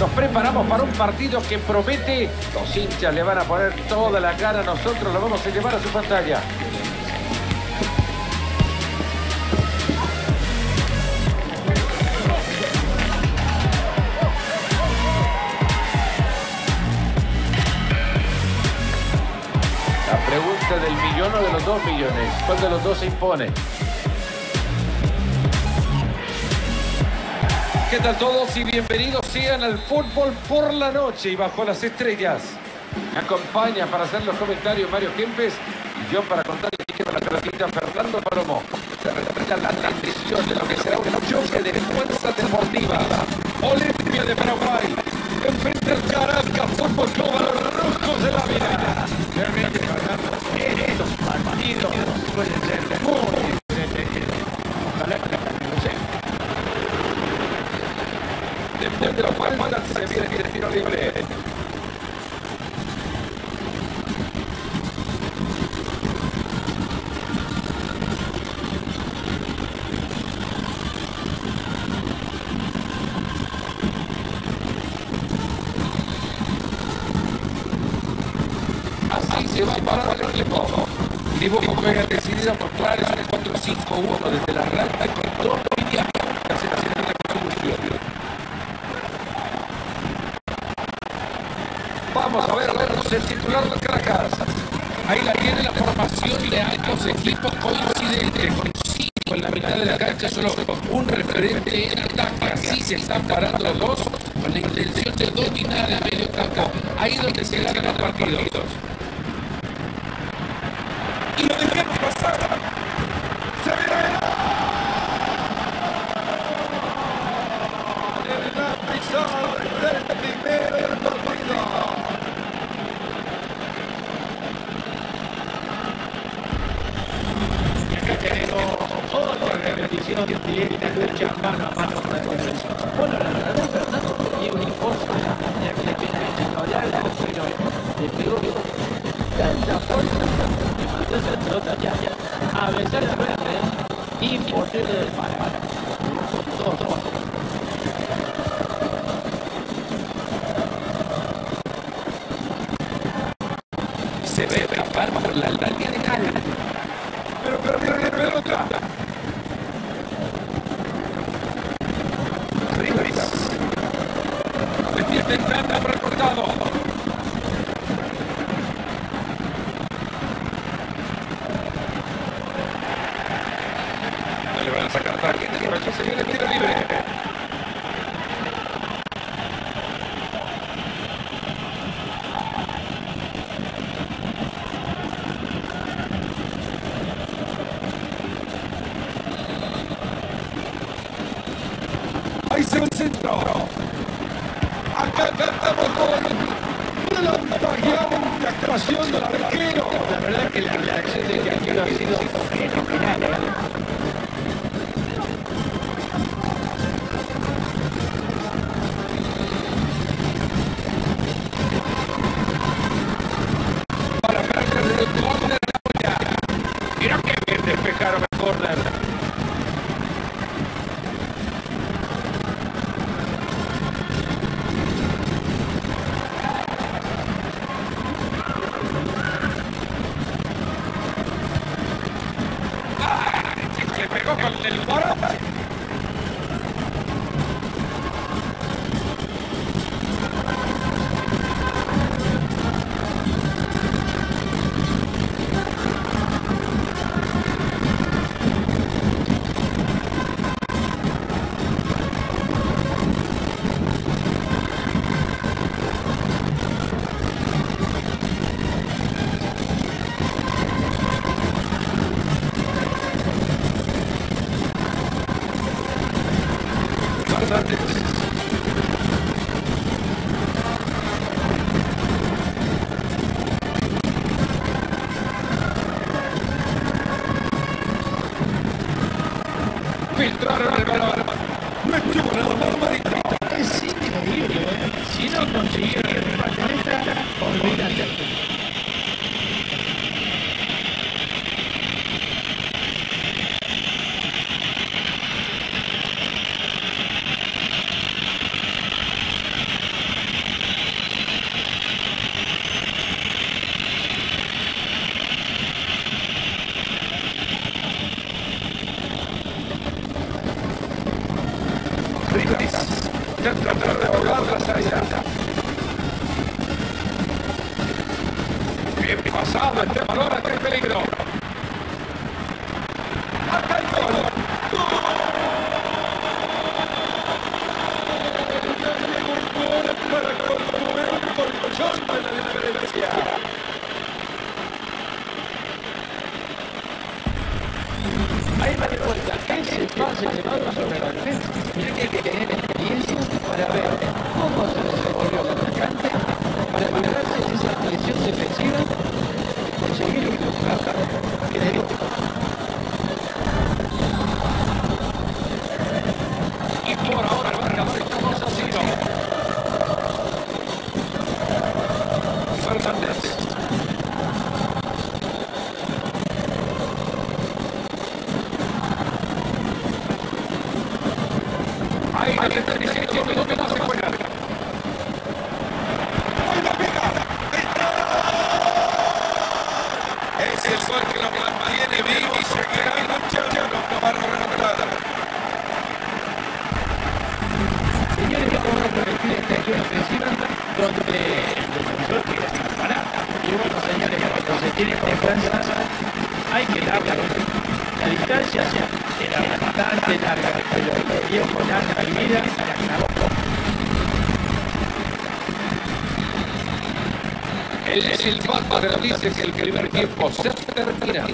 Nos preparamos para un partido que promete. Los hinchas le van a poner toda la cara. Nosotros lo vamos a llevar a su pantalla. La pregunta del millón o de los dos millones. ¿Cuál de los dos se impone? ¿Qué tal todos y bienvenidos sean al fútbol por la noche y bajo las estrellas? Me acompaña para hacer los comentarios Mario Kempes y yo para contar y quiero la pelotita Fernando Palomo. Se respeta la transmisión de lo que será un choque de fuerza deportiva. Olimpia de Paraguay enfrenta al Caracas Fútbol Club a los rojos de la vida. Realmente Fernando, estos partidos pueden ser muy entretenidos. Ojalá que no sea. Después de la viene el tiro libre. Así se va a parar el equipo. Dibujo juega decidida por Clares en el 4-5-1 desde la rata con dos líneas blancas en la segunda contribución. Vamos a ver, a vernos el titular del Caracas. Ahí la tiene la formación de ambos equipos coincidente con en la mitad de la cancha, solo un referente en ataque. Así se están parando los dos con la intención de dominar el medio campo. Ahí donde se ganan los partidos. Y lo dejemos pasar. Se viene. En la pisada del primer partido. Y acá tenemos repetición directa lucha mano a mano con la verdad, ya que le pero le pegó tanta fuerza que pelota ya, ya, a besar la dos. Se ve por la línea de cal. Pero, pero, pero, la pelota. Rivas. Metía intentando por recortado. No le van a sacar tarjeta. Por eso se viene el tiro libre. Ahí se va el centro. Acá cantamos con una lampagueante actuación del arquero. La verdad que la reacción de arquero ha sido fenomenal. Graças a Deus. Intenta tratar de ahogar la salida. Bien pasado este hay peligro. Acá gol. El diferencia. Ahí va de vuelta. Ese pase de mano sobre la defensa. Mira que tener experiencia para ver cómo se desenvolvió el atacante para librarse de esa presión defensiva y conseguir un lugar que le dio. Y por ahora el marcador está 2 a 0. Fernández. Ahí la inteligencia, pero que no se juega. Es el gol que lo mantiene vivo y seguirá luchando para rematar. Señores, vamos a repetir esta acción ofensiva donde el defensor quiere disparar. Y bueno, señores, cuando se tiene confianza hay que darle la distancia era bastante larga, pero lo dio con alta vida y la clavó. El silbato dice que el primer tiempo se termina.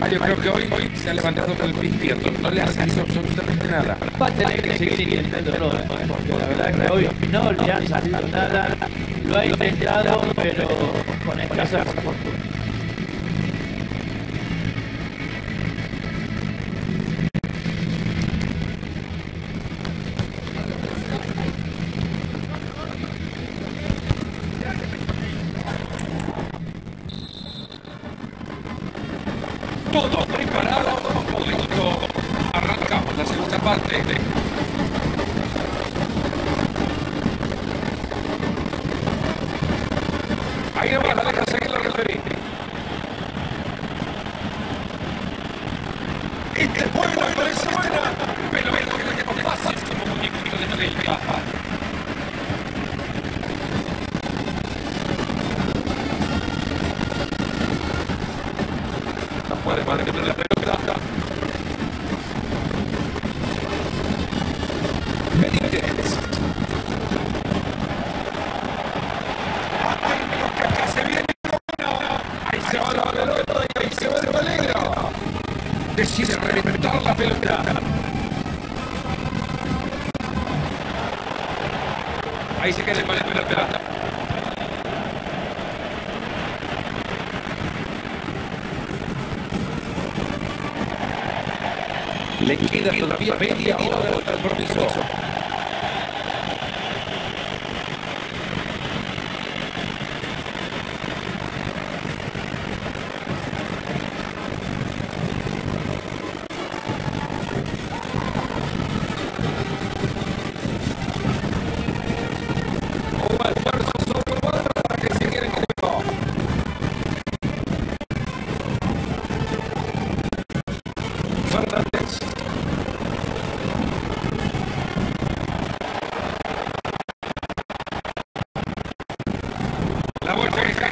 Ah, yo creo que hoy, hoy se ha levantado con el pie. No le hace absolutamente nada. Va a tener que seguir intentándolo, ¿eh? porque la verdad que hoy no le ha salido nada. Lo ha intentado, pero con escasa fortuna. Parte. Ahí nomás la deja seguir la referí. Este pueblo me parece buena, pero es lo que lleva fácil como muñequito de Madrid. No puede mantener la pelota. Decide reventar la pelota. Ahí se queda el de la pelota. Le queda todavía media hora al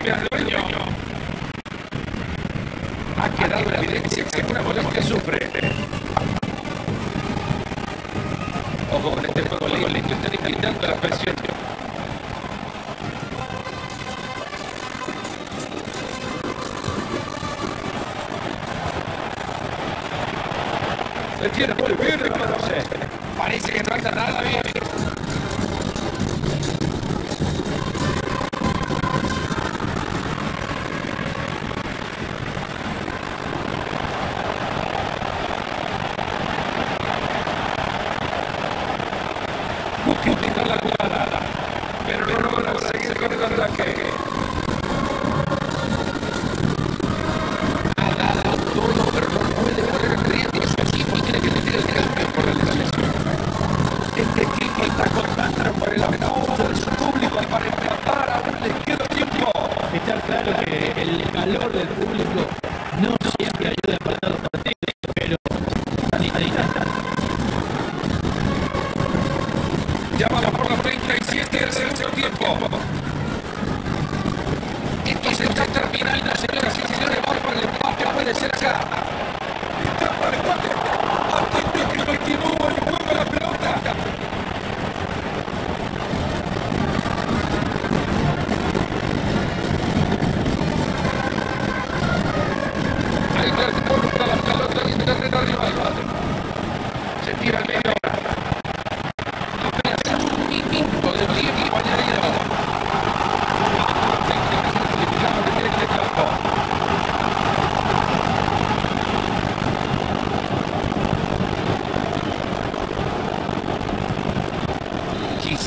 Dueño. Ha quedado en evidencia que una molestia sufre. Ojo con este juego limpio, están invitando la presión. Le tiene muy bien. Parece que anda nada bien. Busca la jugada, pero no logra seguir con el ataque. Ha dado todo, pero no puede poner en riesgo su equipo. Tiene que tener el cambio por la lesión. Este equipo está contando por el aplauso de su público para empatar les queda tiempo. Está claro que el calor del público no siempre ayuda para los partidos, pero la Miranda, señoras y señores, va para el empate, puede ser acá. Está para el empate. Atento que continúa el juego la pelota. Ahí transporta la pelota en el terreno rival. Se tira al medio. Apenas un minuto de tiempo añadido.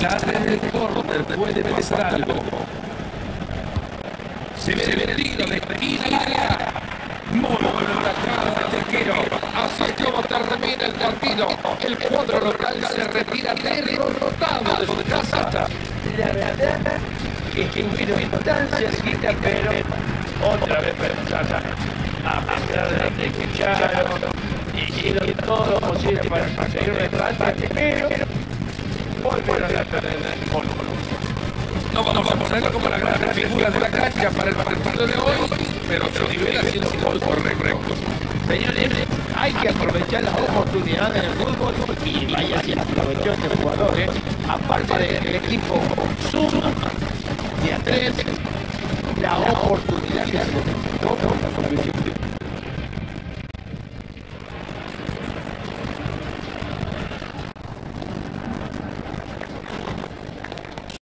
Quizás en el córner puede pensar algo. Se ve vendido de esquina y área. Muy buena atacada del tequero. Así es como termina el partido. El cuadro local se retira derrotado de su casa. La verdad es que hubieron instancias, Guita, pero otra vez pensaron, a pesar de que escucharon, hicieron todo lo posible para conseguir un empate, pero volvieron a. No vamos a ponerlo como la gran figura de la cancha para el partido de hoy, pero su nivel ha sido muy correcto. Señores, hay que aprovechar las oportunidades en el fútbol y vaya si aprovechó este jugador, ¿eh? aparte del equipo suma de a tres, la oportunidad que se